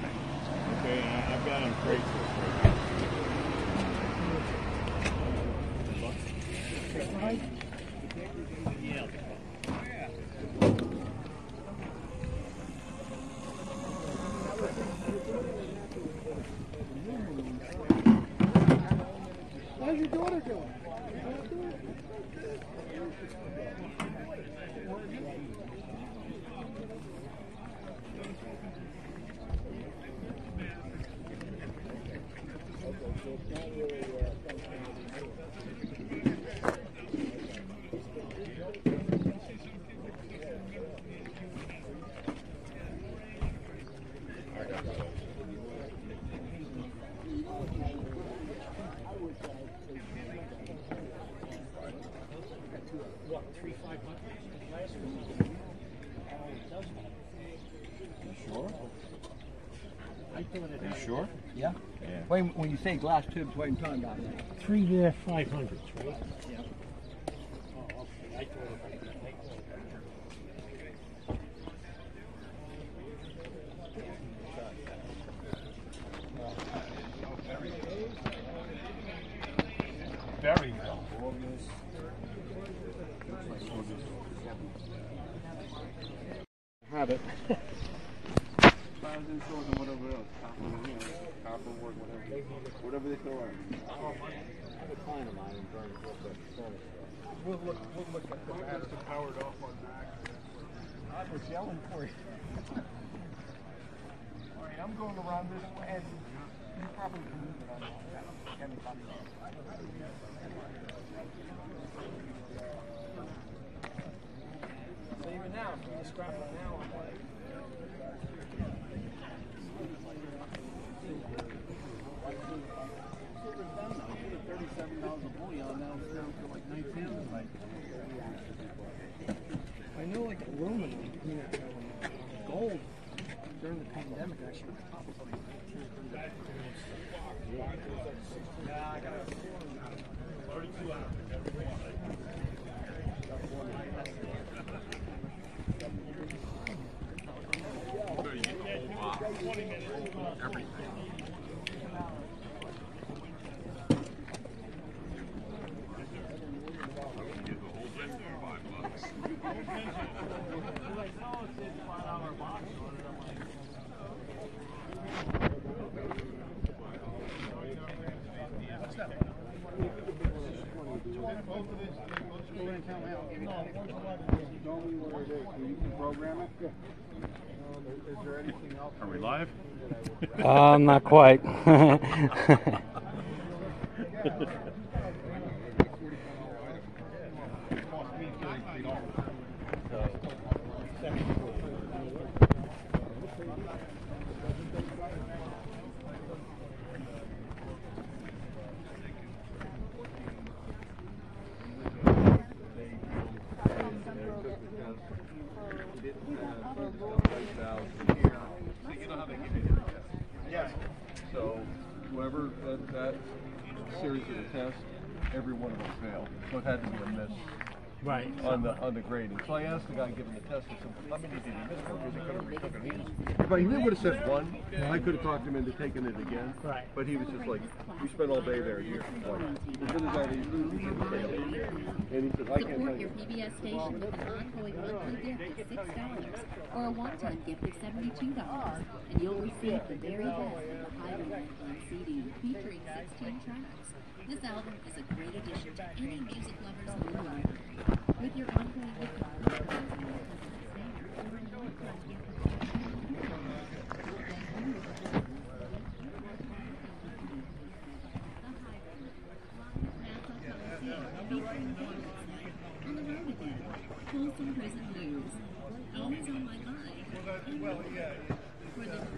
two. Okay, I- I've got it on Craigslist right How's Are you sure? Yeah. Yeah. Wait, when you say glass tubes, what are you talking about? Three to five hundreds, right? Very well. Have it. Thousand stores and whatever else. Copper, you know, copper work, whatever. Whatever they throw. We'll look, we'll look at the master powered off on that. I was yelling for you. All right, I'm going around this way, and you probably can move it on. So even now, if you scrap it now, I'm like, Thirty-seven dollars a bullion, now it's down to like nineteen. I know like aluminum, you know, um, gold during the pandemic actually was top of like 1900. Yeah, I got it. 32 hours. You can program it? Is there anything else? Are we live? Um, not quite. Yes. So whoever that, that series of the test, every one of them failed. So it had to be a miss Right. on the on the grading. So I asked the guy giving the test, I said, how many did he miss? Because he could have retook it. If I- he would have said one, I could have talked him into taking it again. Right. But he was just like, we spent all day there. You like, as soon as I he. And he said, I can't tell Support your PBS station with an ongoing monthly gift of six dollars or a one-time gift of seventy-two dollars, and you'll receive the very best of the Highwayman on CD featuring sixteen tracks. This album is a great addition to any music lover's library. With your ongoing. Folsom Prison Blues. Always on my mind. For the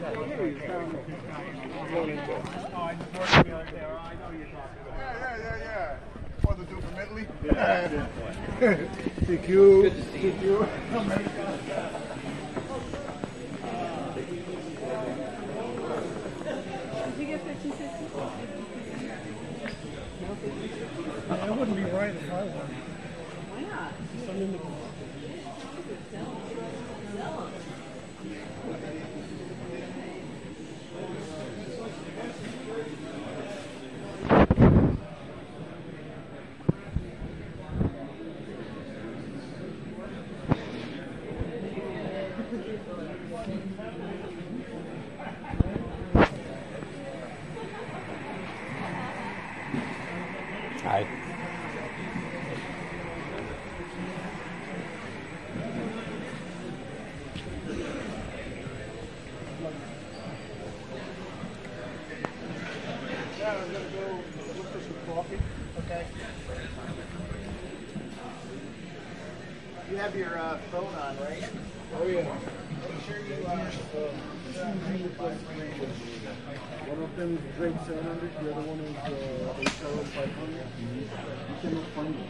Yeah, yeah, yeah, yeah. For the dude from Italy? CQ. Good to see you. I wouldn't be right if I were. Why not? I'm in the Aye. I'm gonna go look for some coffee. Okay. You have your uh, phone on, right? Oh, yeah. Make sure you, uh, One of them is Drake 700, the other one is uh, HRO 500. You cannot find them.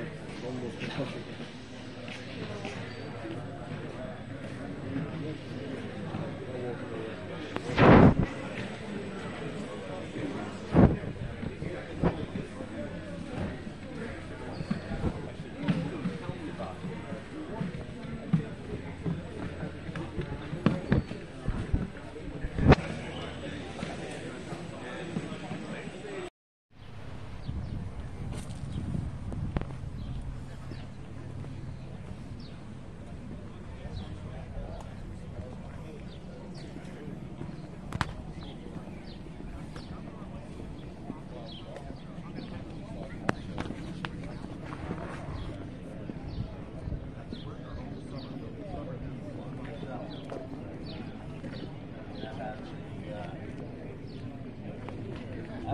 It's almost impossible.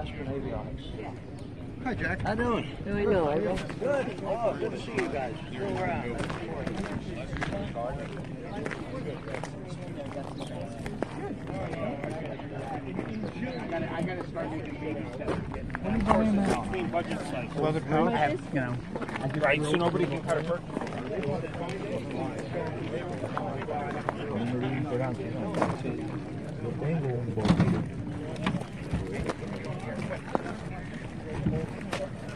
Hi, Jack. How doing? Doing good. Good. Oh, good to see you guys. Still around. I gotta start making baby steps. Between budget cycles. I have, you know. Right, so nobody can cut a turkey. fog Thank you.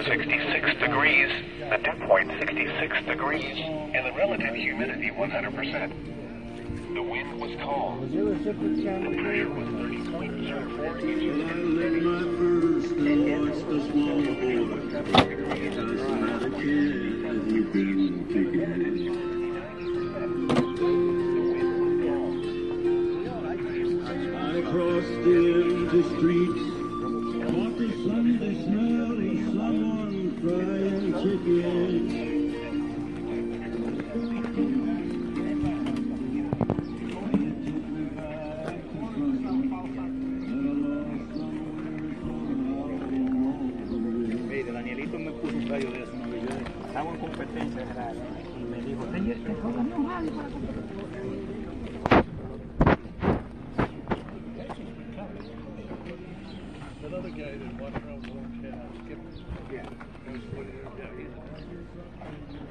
Was 66 degrees, the dew point 66 degrees, and the relative humidity 100%. The wind was calm. The pressure was 30.04 inches. I crossed the empty streets That other guy that walked around with orange hat, Skip. Yeah.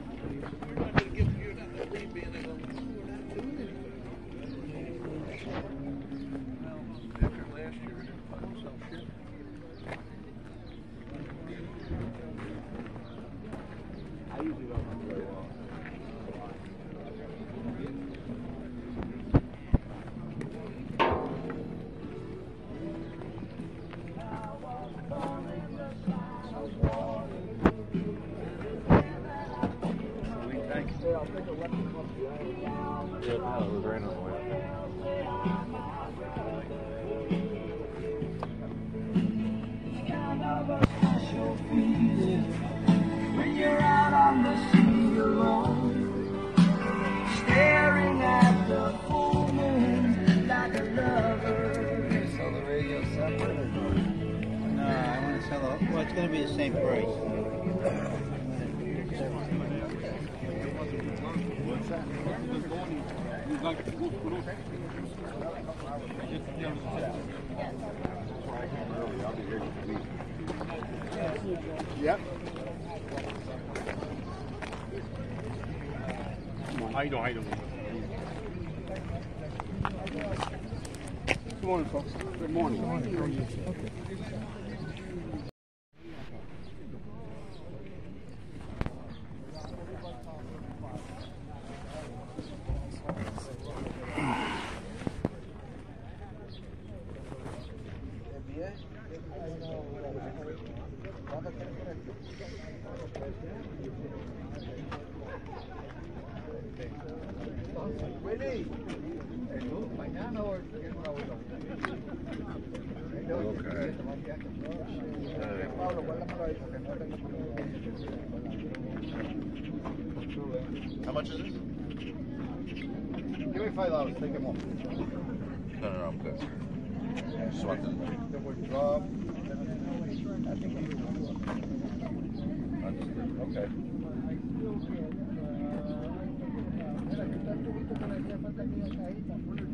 When you're out on the sea alone, staring at the full moon like a lover. I want to. Well, it's going to be the same price. Yep. How you doing? How you doing? Good morning, folks. Good morning. Okay. How much is this? Give me five dollars, take them off. No, no, no, I'm good. Just want the. The withdraw. Understood, okay. It's